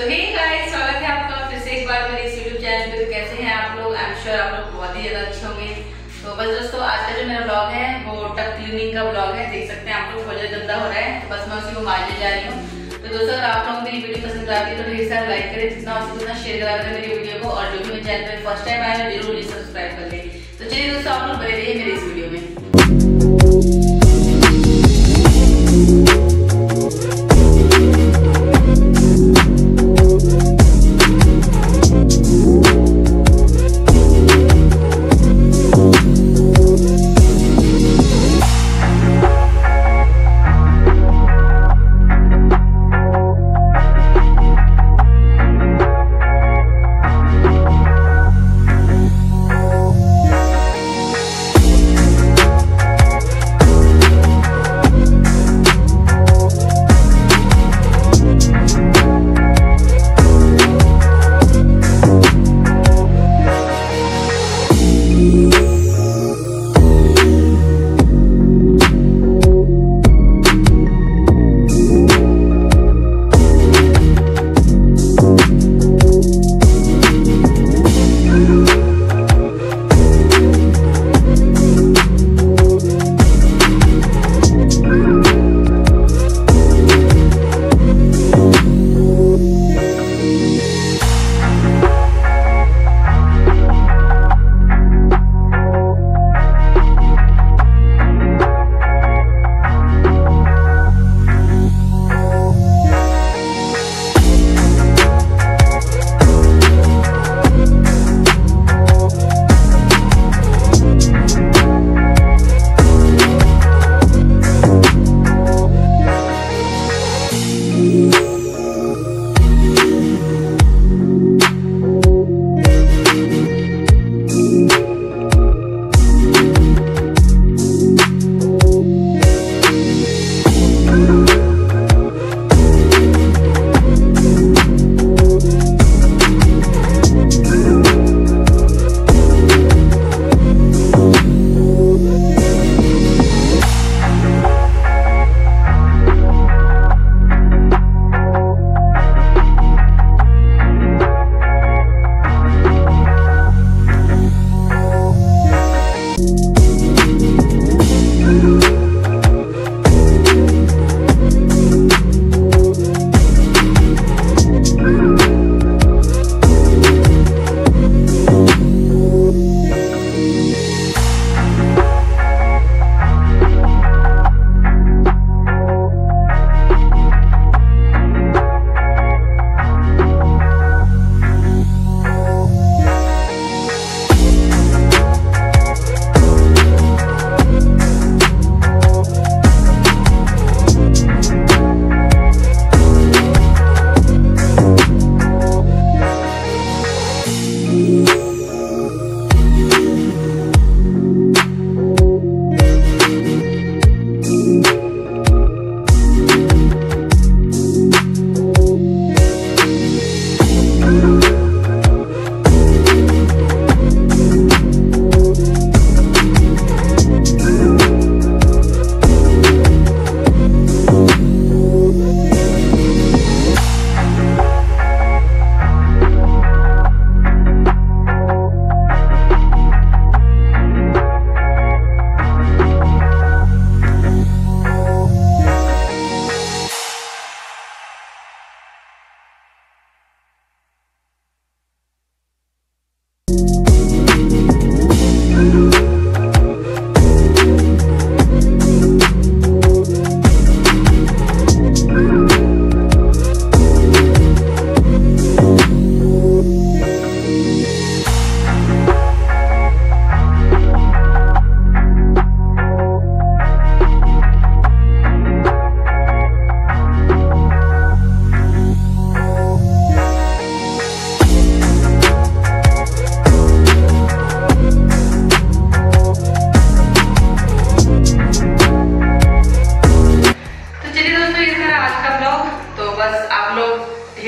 सो hey guys स्वागत है आपका फिर से एक बार मेरे यूट्यूब चैनल पे। तो कैसे हैं आप लोग? आई एम श्योर आप लोग बहुत ही ज़्यादा अच्छे होंगे। तो बस दोस्तों, आज का जो मेरा ब्लॉग है, वो टक क्लीनिंग का ब्लॉग है। देख सकते हैं आप लोग, बहुत गंदा हो रहा है। तो बस मैं उसी को मारने जा रही हूँ। तो दोस्तों, अगर आप लोगों को मेरी वीडियो पसंद आती है तो ढेर सारा लाइक करें। जितना हो सके उतना शेयर करा करें मेरी वीडियो को। और जो भी मेरे चैनल पर फ़र्स्ट टाइम आया ज़रूर सब्सक्राइब कर ले। तो चलिए दोस्तों, आप लोग बने रहिए मेरे इस वीडियो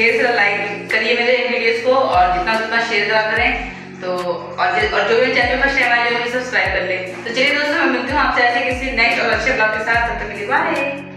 ढेर से लाइक करिए मेरे वीडियोस को और जितना जितना शेयर करा करें। तो और और जो भी चैनल पर शेयर जो सब्सक्राइब कर ले। तो चलिए दोस्तों, मैं मिलती हूँ आपसे ऐसे किसी नेक्स्ट और अच्छे ब्लॉग के साथ। तब तक लिए बाय